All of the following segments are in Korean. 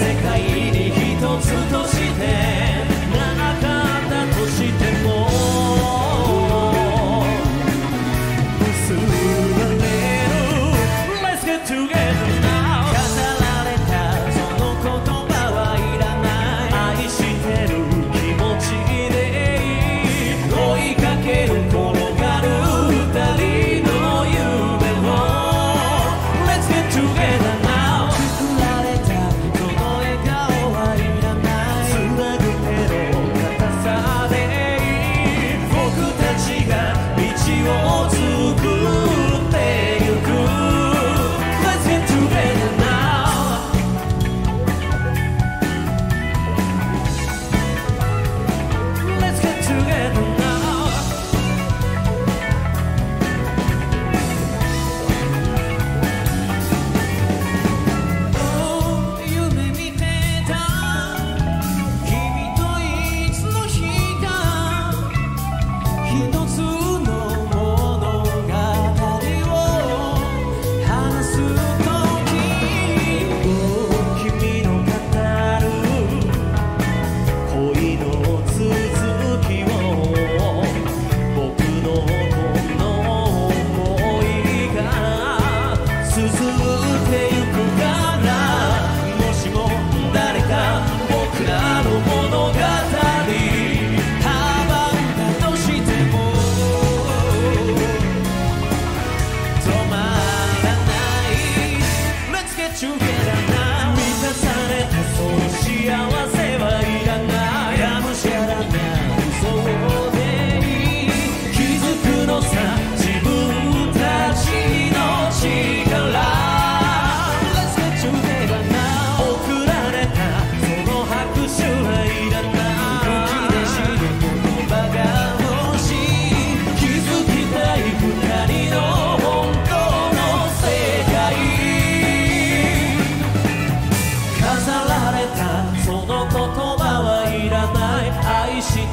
世界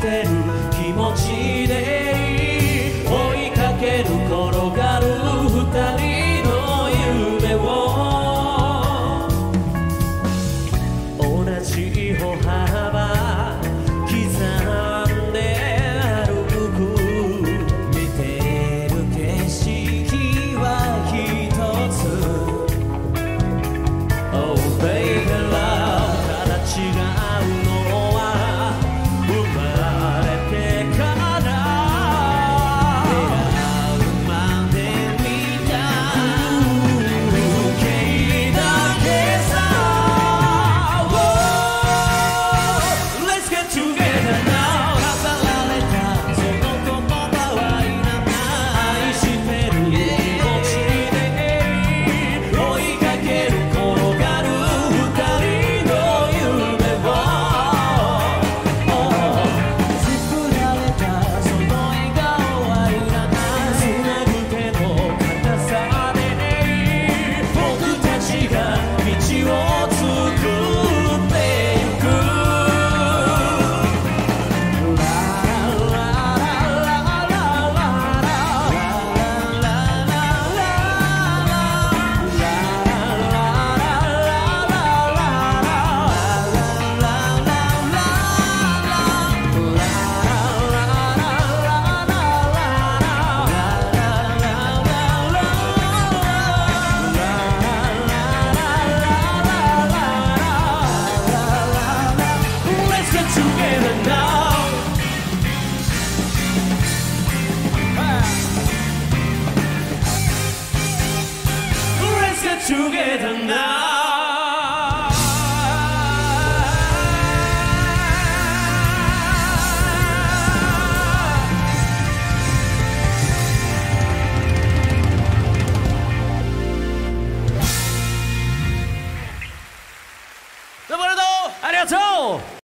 that Domoredo! Arigato!